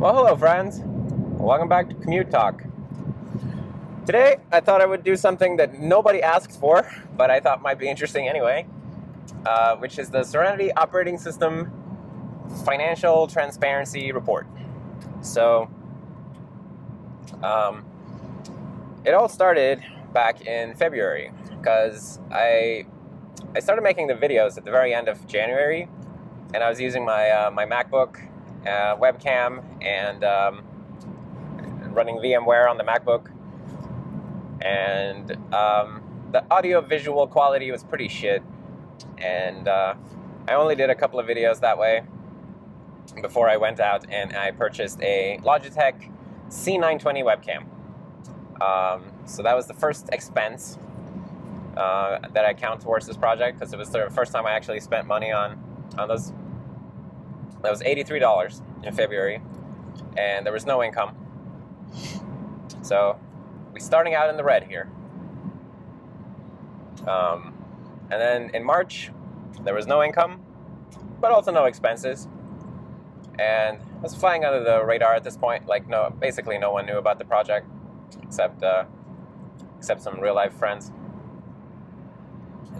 Well, hello, friends. Welcome back to Commute Talk. Today, I thought I would do something that nobody asks for, but I thought might be interesting anyway, uh, which is the Serenity Operating System Financial Transparency Report. So, um, it all started back in February because I I started making the videos at the very end of January, and I was using my uh, my MacBook uh, webcam and um, running VMware on the MacBook, and um, the audio visual quality was pretty shit, and uh, I only did a couple of videos that way before I went out and I purchased a Logitech C920 webcam. Um, so that was the first expense uh, that I count towards this project because it was the first time I actually spent money on on those. That was eighty three dollars in February, and there was no income. So we're starting out in the red here. Um, and then in March, there was no income, but also no expenses. And I was flying under the radar at this point. Like no, basically no one knew about the project except uh, except some real life friends.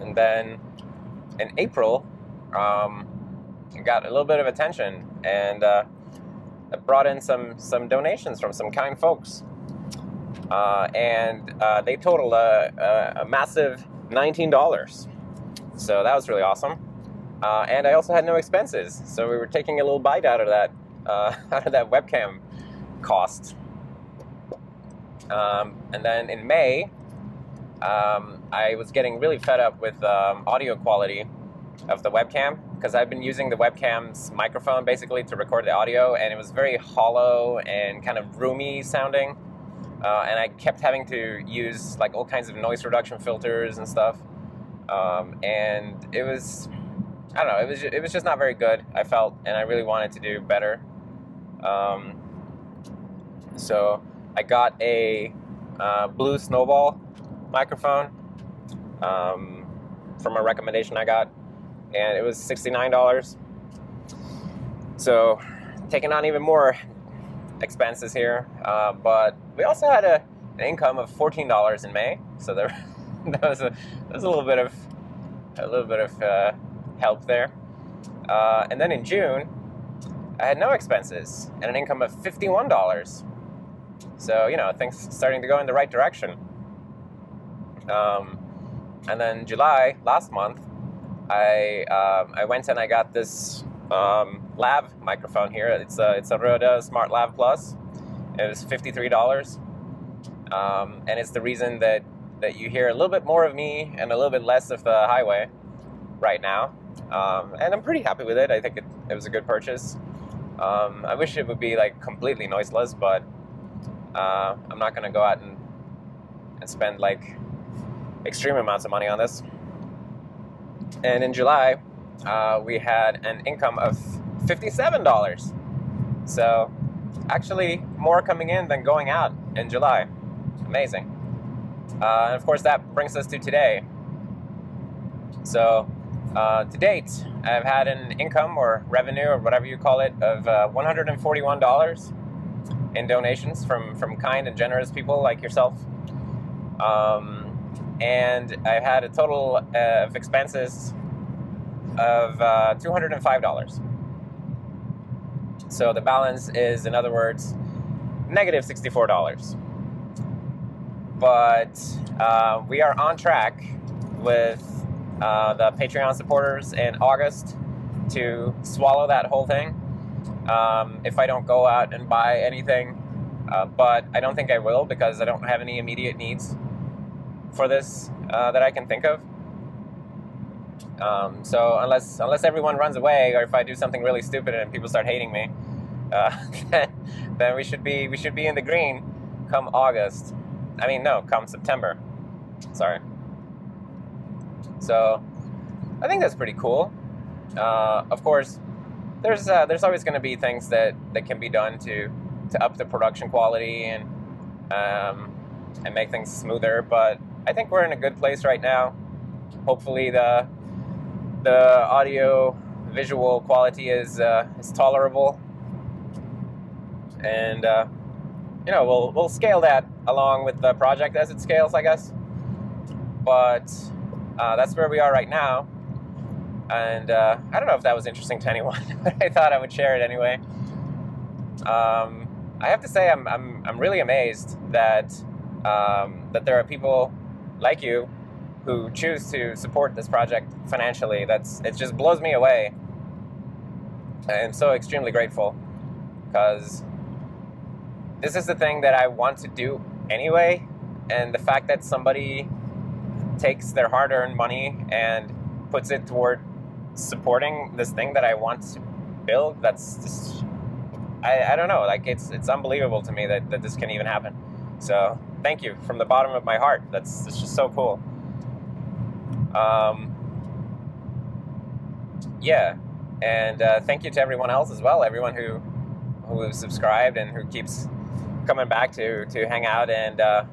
And then in April, um, got a little bit of attention and uh, brought in some some donations from some kind folks. Uh, and uh, they totaled a, a, a massive $19. So that was really awesome. Uh, and I also had no expenses, so we were taking a little bite out of that uh, out of that webcam cost. Um, and then in May, um, I was getting really fed up with um, audio quality of the webcam because I've been using the webcam's microphone basically to record the audio, and it was very hollow and kind of roomy sounding. Uh, and I kept having to use like all kinds of noise reduction filters and stuff. Um, and it was, I don't know, it was it was just not very good. I felt, and I really wanted to do better. Um, so I got a uh, Blue Snowball microphone um, from a recommendation I got, and it was $69. So, taking on even more expenses here, uh, but we also had a, an income of $14 in May, so there that was a was a little bit of a little bit of uh, help there. Uh, and then in June, I had no expenses and an income of $51. So, you know, things starting to go in the right direction. Um, and then July, last month, I, um, I went and I got this um, lav microphone here. It's a, it's a Rode Smart Lav Plus. It was $53. Um, and it's the reason that, that you hear a little bit more of me and a little bit less of the highway right now. Um, and I'm pretty happy with it. I think it, it was a good purchase. Um, I wish it would be like completely noiseless, but uh, I'm not going to go out and, and spend like extreme amounts of money on this. And in July, uh, we had an income of $57. So actually more coming in than going out in July. Amazing. Uh, and of course, that brings us to today. So uh, to date, I've had an income or revenue or whatever you call it of uh, $141 in donations from, from kind and generous people like yourself. Um, and I've had a total of expenses of uh, $205. So the balance is, in other words, negative $64. But uh, we are on track with uh, the Patreon supporters in August to swallow that whole thing um, if I don't go out and buy anything. Uh, but I don't think I will because I don't have any immediate needs for this uh, that I can think of. Um, so unless unless everyone runs away, or if I do something really stupid and people start hating me, uh, then, we should be we should be in the green come August. I mean, no, come September. Sorry. So I think that's pretty cool. Uh, of course, there's uh, there's always going to be things that, that can be done to to up the production quality and um, and make things smoother. But I think we're in a good place right now. Hopefully the the audio visual quality is uh, is tolerable. and uh, you know we'll we'll scale that along with the project as it scales, I guess. But uh, that's where we are right now, and uh, I don't know if that was interesting to anyone, but I thought I would share it anyway. Um, I have to say, I'm I'm I'm really amazed that um, that there are people like you who choose to support this project financially. That's it. Just blows me away. I am so extremely grateful because this is the thing that I want to do anyway, and the fact that somebody takes their hard-earned money and puts it toward supporting this thing that I want to build, that's just I, I don't know, like it's it's unbelievable to me that, that this can even happen. So thank you from the bottom of my heart. That's it's just so cool. Um, yeah, and uh, thank you to everyone else as well. Everyone who who subscribed and who keeps coming back to to hang out, and uh,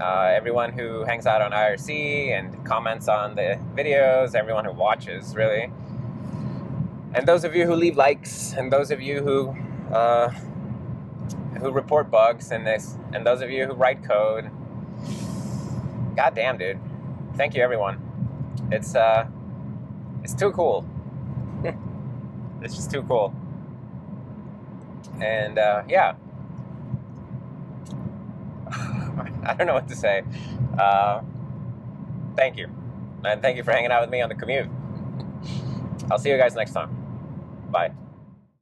uh, everyone who hangs out on IRC and comments on the videos. Everyone who watches, really. And those of you who leave likes, and those of you who uh, who report bugs, and this, and those of you who write code. God damn, dude! Thank you, everyone. It's uh, it's too cool. it's just too cool. And uh, yeah, I don't know what to say. Uh, thank you, and thank you for hanging out with me on the commute. I'll see you guys next time. Bye.